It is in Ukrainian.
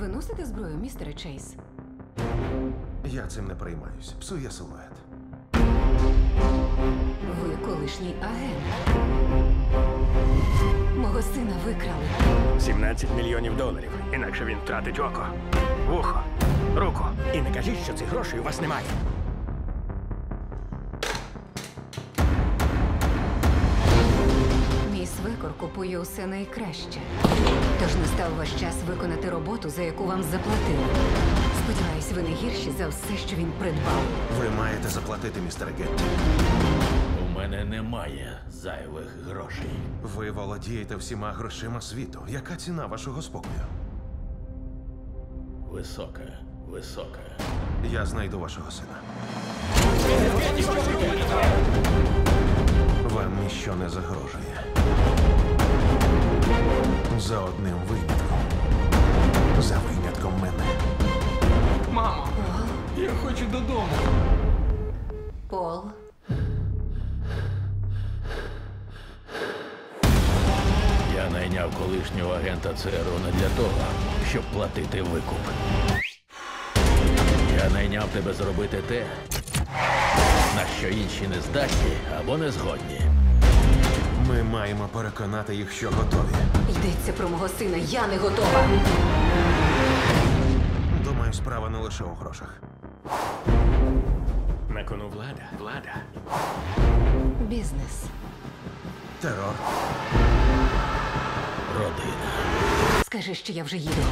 Ви носите зброю, містере Чейз? Я цим не приймаюся. Псує силует. Ви колишній агент. Мого сина викрали. 17 мільйонів доларів. Інакше він втратить око, вухо, руку. І не кажіть, що цих грошей у вас немає. Купує усе найкраще. Тож настав ваш час виконати роботу, за яку вам заплатили. Сподіваюсь, ви не гірші за все, що він придбав. Ви маєте заплатити, містере Гетті. У мене немає зайвих грошей. Ви володієте всіма грошима світу. Яка ціна вашого спокою? Висока, висока. Я знайду вашого сина. Вам ніщо не загрожує. За одним винятком. За винятком мене. Мамо, я хочу додому. Пол. Я найняв колишнього агента ЦРУ не для того, щоб платити викуп. Я найняв тебе зробити те, на що інші не здатні або не згодні. Ми маємо переконати їх, що готові. Йдеться про мого сина. Я не готова. Думаю, справа не лише у грошах. На кону влада, влада. Бізнес. Терор, Родина. Скажи, що я вже їду.